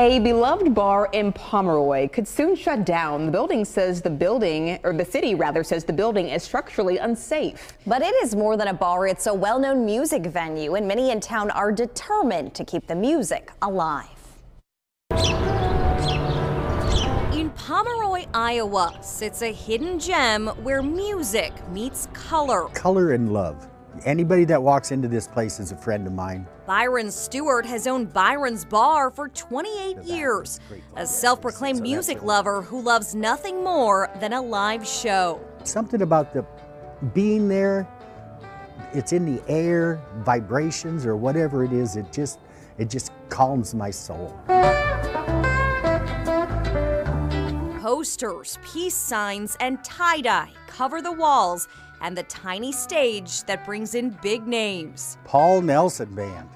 A beloved bar in Pomeroy could soon shut down. The building says the building, or the city rather, says the building is structurally unsafe. But it is more than a bar. It's a well-known music venue, and many in town are determined to keep the music alive. In Pomeroy, Iowa, sits a hidden gem where music meets color. Color and love. Anybody that walks into this place is a friend of mine. Byron Stewart has owned Byron's Bar for 28 years, a self proclaimed music lover who loves nothing more than a live show. Something about the being there, it's in the air, vibrations or whatever it is, it just it just calms my soul. Posters, peace signs, and tie dye cover the walls and the tiny stage that brings in big names. Paul Nelson Band.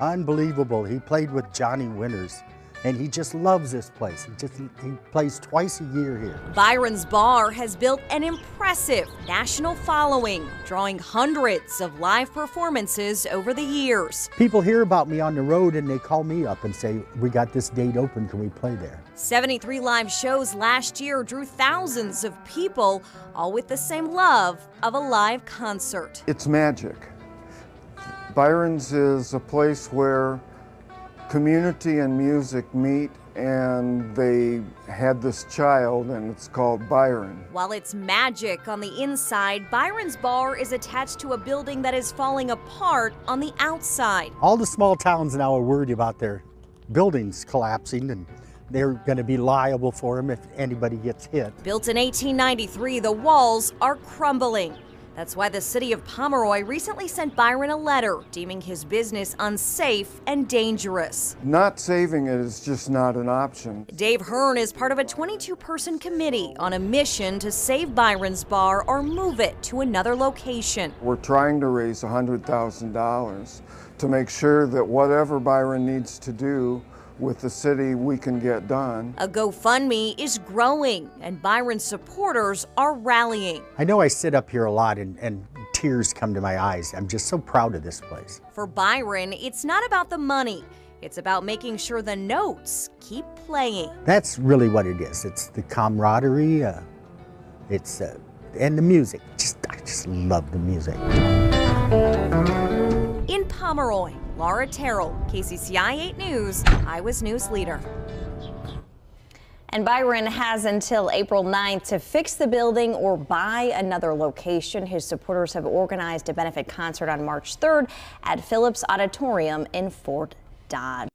Unbelievable. He played with Johnny Winters and he just loves this place. He just he plays twice a year here. Byron's Bar has built an impressive national following, drawing hundreds of live performances over the years. People hear about me on the road and they call me up and say, "We got this date open, can we play there?" 73 live shows last year drew thousands of people, all with the same love of a live concert. It's magic. Byron's is a place where community and music meet and they had this child and it's called Byron. While it's magic on the inside, Byron's Bar is attached to a building that is falling apart on the outside. All the small towns now are worried about their buildings collapsing and they're going to be liable for them if anybody gets hit. Built in 1893, the walls are crumbling. That's why the city of Pomeroy recently sent Byron a letter deeming his business unsafe and dangerous. Not saving it is just not an option. Dave Hearn is part of a 22 person committee on a mission to save Byron's bar or move it to another location. We're trying to raise $100,000 to make sure that whatever Byron needs to do with the city we can get done. A GoFundMe is growing and Byron's supporters are rallying. I know I sit up here a lot and, and tears come to my eyes. I'm just so proud of this place. For Byron, it's not about the money. It's about making sure the notes keep playing. That's really what it is. It's the camaraderie, uh, it's uh, and the music. Just I just love the music. In Pomeroy, Laura Terrell, KCCI 8 News, Iowa's news leader. And Byron has until April 9th to fix the building or buy another location. His supporters have organized a benefit concert on March 3rd at Phillips Auditorium in Fort Dodge.